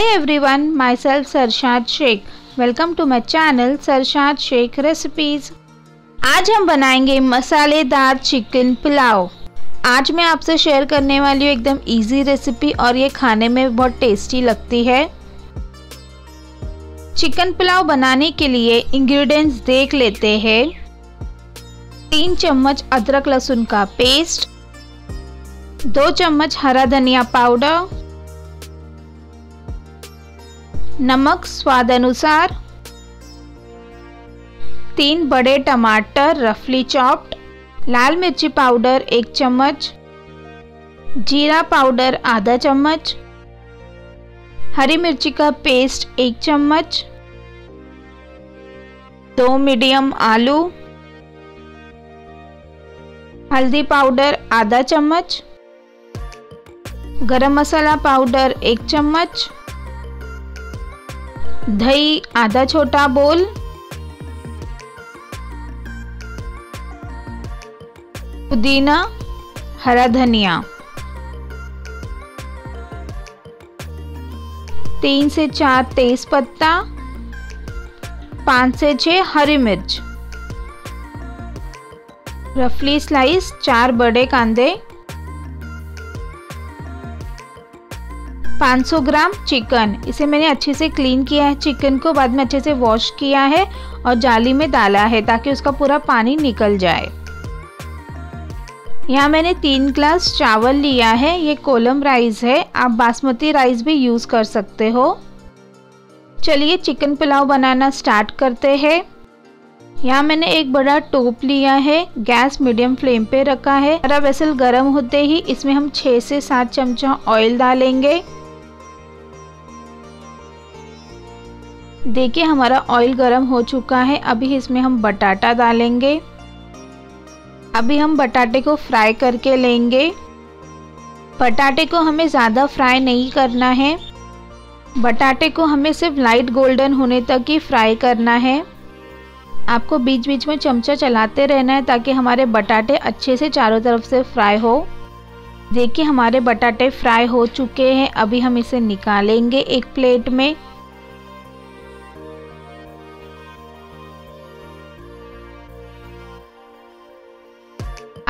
Hi everyone, myself Sarshad Sheikh. Welcome to my channel Sarshad Sheikh Recipes. आज हम बनाएँगे मसालेदार चिकन पुलाव आज मैं आपसे शेयर करने वाली हूँ एकदम इजी रेसिपी और ये खाने में बहुत टेस्टी लगती है चिकन पुलाव बनाने के लिए इंग्रेडिएंट्स देख लेते हैं तीन चम्मच अदरक लहसुन का पेस्ट दो चम्मच हरा धनिया पाउडर नमक स्वाद अनुसार तीन बड़े टमाटर रफली चॉप्ड लाल मिर्ची पाउडर एक चम्मच, जीरा पाउडर आधा चम्मच, हरी मिर्ची का पेस्ट एक चम्मच, दो मीडियम आलू, हल्दी पाउडर आधा चम्मच, गरम मसाला पाउडर एक चम्मच दही आधा छोटा बोल। पुदीना, हरा धनिया। तीन से चार तेज पत्ता पाँच से छः हरी मिर्च। रफली स्लाइस चार बड़े कांदे। 500 ग्राम चिकन। इसे मैंने अच्छे से क्लीन किया है। चिकन को बाद में अच्छे से वॉश किया है और जाली में डाला है ताकि उसका पूरा पानी निकल जाए। यहाँ मैंने तीन ग्लास चावल लिया है। ये कोलम राइस है। आप बासमती राइस भी यूज़ कर सकते हो। चलिए चिकन पुलाव बनाना स्टार्ट करते हैं। यहाँ मैंने एक बड़ा टोप लिया है। गैस मीडियम फ्लेम पे रखा है। हरा वेसल गर्म होते ही इसमें हम छः से सात चमचा ऑयल डालेंगे। देखिए हमारा ऑयल गर्म हो चुका है। अभी इसमें हम बटाटा डालेंगे। अभी हम बटाटे को फ्राई करके लेंगे। बटाटे को हमें ज़्यादा फ्राई नहीं करना है। बटाटे को हमें सिर्फ़ लाइट गोल्डन होने तक ही फ्राई करना है। आपको बीच बीच में चमचा चलाते रहना है ताकि हमारे बटाटे अच्छे से चारों तरफ़ से फ्राई हो। देखिए हमारे बटाटे फ्राई हो चुके हैं। अभी हम इसे निकालेंगे एक प्लेट में।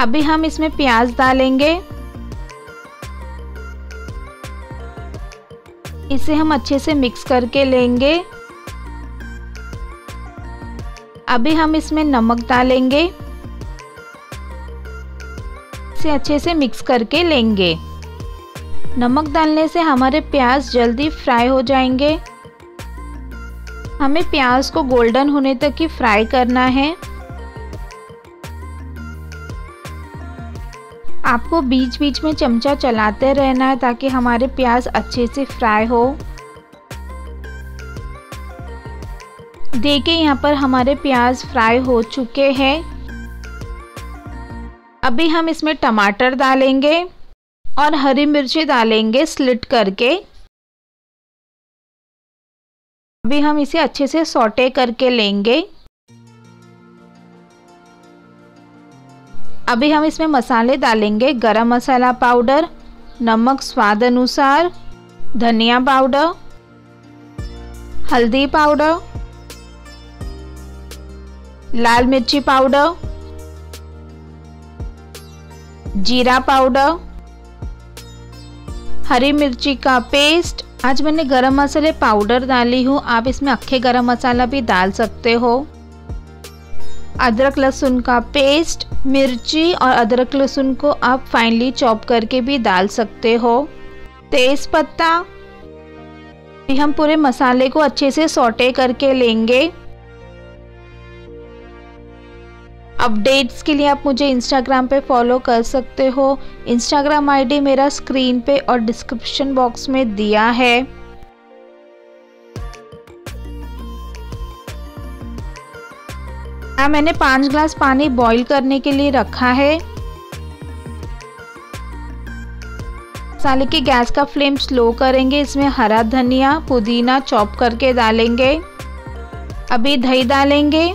अभी हम इसमें प्याज डालेंगे। इसे हम अच्छे से मिक्स करके लेंगे। अभी हम इसमें नमक डालेंगे। इसे अच्छे से मिक्स करके लेंगे। नमक डालने से हमारे प्याज जल्दी फ्राई हो जाएँगे। हमें प्याज को गोल्डन होने तक ही फ्राई करना है। आपको बीच बीच में चमचा चलाते रहना है ताकि हमारे प्याज अच्छे से फ्राई हो। देखिए, यहाँ पर हमारे प्याज फ्राई हो चुके हैं। अभी हम इसमें टमाटर डालेंगे और हरी मिर्ची डालेंगे स्लिट करके। अभी हम इसे अच्छे से सोटे करके लेंगे। अभी हम इसमें मसाले डालेंगे गरम मसाला पाउडर, नमक स्वाद अनुसार, धनिया पाउडर, हल्दी पाउडर, लाल मिर्ची पाउडर, जीरा पाउडर, हरी मिर्ची का पेस्ट। आज मैंने गरम मसाले पाउडर डाली हूँ। आप इसमें अखे गरम मसाला भी डाल सकते हो। अदरक लहसुन का पेस्ट। मिर्ची और अदरक लहसुन को आप फाइनली चॉप करके भी डाल सकते हो। तेज पत्ता हम पूरे मसाले को अच्छे से सोटे करके लेंगे। अपडेट्स के लिए आप मुझे इंस्टाग्राम पे फॉलो कर सकते हो। इंस्टाग्राम आईडी मेरा स्क्रीन पे और डिस्क्रिप्शन बॉक्स में दिया है। यहाँ मैंने पाँच ग्लास पानी बॉईल करने के लिए रखा है। मसाले की गैस का फ्लेम स्लो करेंगे, इसमें हरा धनिया, पुदीना चॉप करके डालेंगे। अभी दही डालेंगे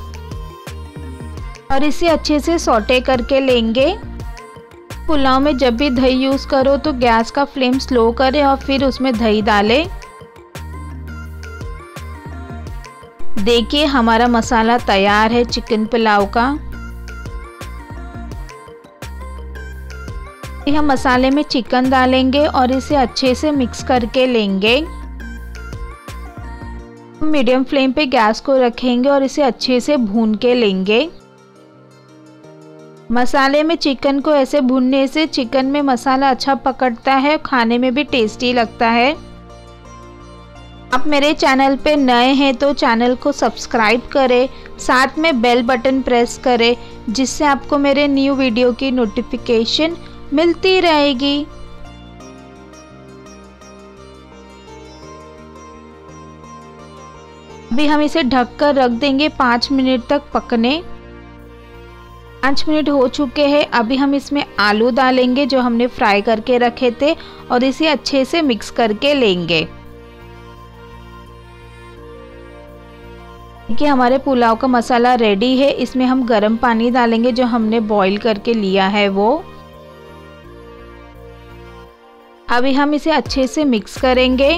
और इसे अच्छे से सोटे करके लेंगे। पुलाव में जब भी दही यूज़ करो तो गैस का फ्लेम स्लो करें और फिर उसमें दही डालें। देखिए, हमारा मसाला तैयार है चिकन पुलाव का। हम मसाले में चिकन डालेंगे और इसे अच्छे से मिक्स करके लेंगे। मीडियम फ्लेम पे गैस को रखेंगे और इसे अच्छे से भून के लेंगे। मसाले में चिकन को ऐसे भूनने से चिकन में मसाला अच्छा पकड़ता है, खाने में भी टेस्टी लगता है। आप मेरे चैनल पे नए हैं तो चैनल को सब्सक्राइब करें, साथ में बेल बटन प्रेस करें, जिससे आपको मेरे न्यू वीडियो की नोटिफिकेशन मिलती रहेगी। अभी हम इसे ढककर रख देंगे पाँच मिनट तक पकने। पाँच मिनट हो चुके हैं, अभी हम इसमें आलू डालेंगे जो हमने फ्राई करके रखे थे और इसे अच्छे से मिक्स करके लेंगे। देखिए, हमारे पुलाव का मसाला रेडी है। इसमें हम गर्म पानी डालेंगे जो हमने बॉईल करके लिया है वो। अभी हम इसे अच्छे से मिक्स करेंगे।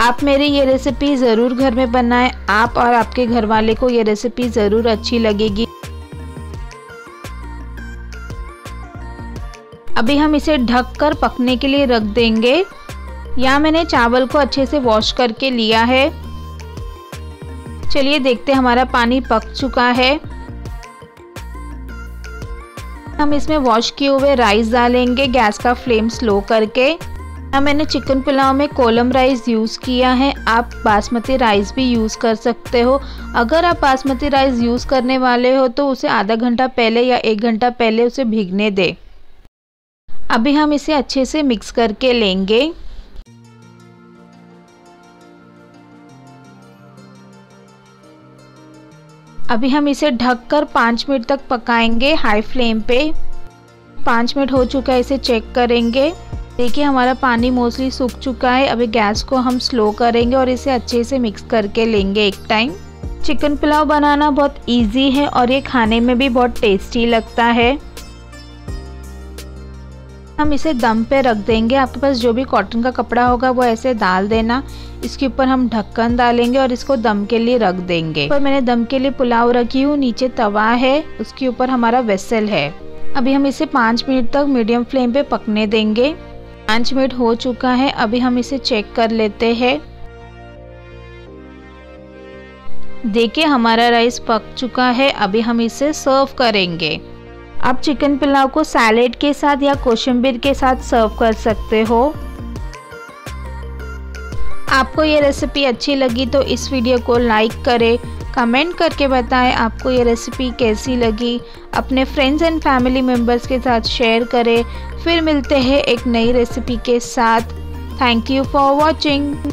आप मेरी ये रेसिपी ज़रूर घर में बनाएँ। आप और आपके घर वाले को ये रेसिपी ज़रूर अच्छी लगेगी। अभी हम इसे ढक कर पकने के लिए रख देंगे। यहाँ मैंने चावल को अच्छे से वॉश करके लिया है। चलिए देखते हैं, हमारा पानी पक चुका है। हम इसमें वॉश किए हुए राइस डालेंगे गैस का फ्लेम स्लो करके। यहाँ मैंने चिकन पुलाव में कोलम राइस यूज़ किया है। आप बासमती राइस भी यूज़ कर सकते हो। अगर आप बासमती राइस यूज़ करने वाले हो तो उसे आधा घंटा पहले या एक घंटा पहले उसे भीगने दें। अभी हम इसे अच्छे से मिक्स करके लेंगे। अभी हम इसे ढककर पाँच मिनट तक पकाएँगे हाई फ्लेम पे। पाँच मिनट हो चुका है, इसे चेक करेंगे। देखिए, हमारा पानी मोस्टली सूख चुका है। अभी गैस को हम स्लो करेंगे और इसे अच्छे से मिक्स करके लेंगे एक टाइम चिकन पुलाव बनाना बहुत इजी है और ये खाने में भी बहुत टेस्टी लगता है। हम इसे दम पे रख देंगे। आपके पास जो भी कॉटन का कपड़ा होगा, वो ऐसे डाल देना। इसके ऊपर हम ढक्कन डालेंगे और इसको दम के लिए रख देंगे। पर मैंने दम के लिए पुलाव रखी हूँ, नीचे तवा है, उसके ऊपर हमारा वेसल है। अभी हम इसे पाँच मिनट तक मीडियम फ्लेम पे पकने देंगे। पाँच मिनट हो चुका है, अभी हम इसे चेक कर लेते हैं। देखिए, हमारा राइस पक चुका है, अभी हम इसे सर्व करेंगे। आप चिकन पुलाव को सैलेड के साथ या कोशिम्बिर के साथ सर्व कर सकते हो। आपको ये रेसिपी अच्छी लगी तो इस वीडियो को लाइक करें, कमेंट करके बताएँ आपको ये रेसिपी कैसी लगी। अपने फ्रेंड्स एंड फैमिली मेंबर्स के साथ शेयर करें। फिर मिलते हैं एक नई रेसिपी के साथ। Thank you for watching